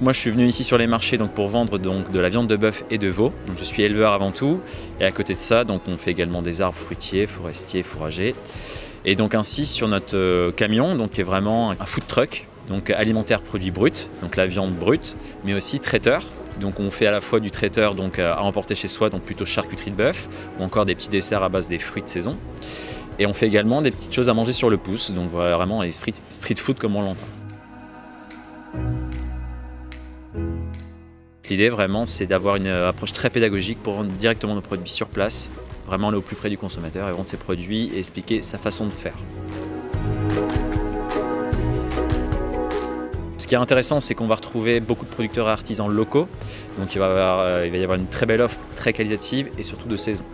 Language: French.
moi je suis venu ici sur les marchés donc, pour vendre donc, de la viande de bœuf et de veau. Donc, je suis éleveur avant tout. Et à côté de ça, donc, on fait également des arbres fruitiers, forestiers, fourragers. Et donc ainsi sur notre euh, camion, donc, qui est vraiment un food truck, donc alimentaire produit brut, donc la viande brute, mais aussi traiteur. Donc on fait à la fois du traiteur donc à emporter chez soi, donc plutôt charcuterie de bœuf, ou encore des petits desserts à base des fruits de saison. Et on fait également des petites choses à manger sur le pouce, donc vraiment les street, street food comme on l'entend. L'idée vraiment c'est d'avoir une approche très pédagogique pour vendre directement nos produits sur place, vraiment aller au plus près du consommateur et vendre ses produits et expliquer sa façon de faire. Ce qui est intéressant, c'est qu'on va retrouver beaucoup de producteurs et artisans locaux. Donc il va, y avoir, avoir une très belle offre, très qualitative et surtout de saison.